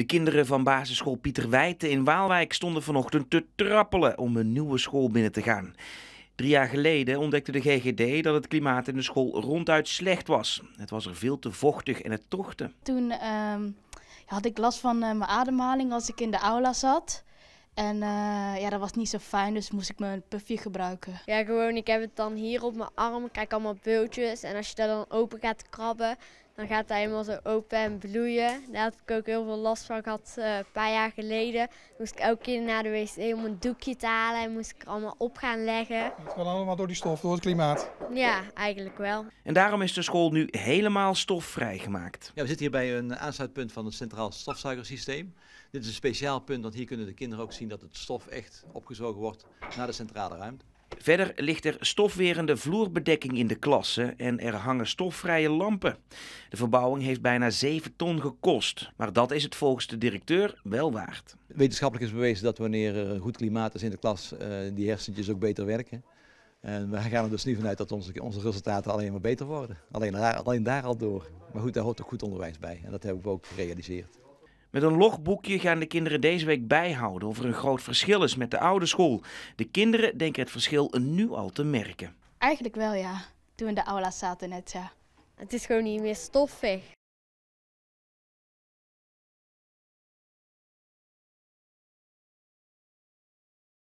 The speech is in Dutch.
De kinderen van basisschool Pieter Wijten in Waalwijk stonden vanochtend te trappelen om een nieuwe school binnen te gaan. Drie jaar geleden ontdekte de GGD dat het klimaat in de school ronduit slecht was. Het was er veel te vochtig en het tochtte. Toen ehm, had ik last van eh, mijn ademhaling als ik in de aula zat. En uh, ja, dat was niet zo fijn, dus moest ik mijn puffje gebruiken. Ja, gewoon, ik heb het dan hier op mijn arm, ik krijg allemaal beeldjes. En als je dat dan open gaat krabben, dan gaat hij helemaal zo open en bloeien. Daar had ik ook heel veel last van gehad uh, een paar jaar geleden. Moest ik elke keer naar de wc om een doekje te halen en moest ik er allemaal op gaan leggen. Het kan allemaal door die stof, door het klimaat. Ja, eigenlijk wel. En daarom is de school nu helemaal stofvrij gemaakt. Ja, we zitten hier bij een aansluitpunt van het centraal stofzuigersysteem. Dit is een speciaal punt, want hier kunnen de kinderen ook zien dat het stof echt opgezogen wordt naar de centrale ruimte. Verder ligt er stofwerende vloerbedekking in de klasse en er hangen stofvrije lampen. De verbouwing heeft bijna 7 ton gekost, maar dat is het volgens de directeur wel waard. Wetenschappelijk is bewezen dat wanneer er goed klimaat is in de klas, die hersentjes ook beter werken. En we gaan er dus nu vanuit dat onze, onze resultaten alleen maar beter worden. Alleen alleen daar al door. Maar goed, daar hoort ook goed onderwijs bij en dat hebben we ook gerealiseerd. Met een logboekje gaan de kinderen deze week bijhouden of er een groot verschil is met de oude school. De kinderen denken het verschil nu al te merken. Eigenlijk wel ja, toen we in de aula zaten net ja. Het is gewoon niet meer stoffig.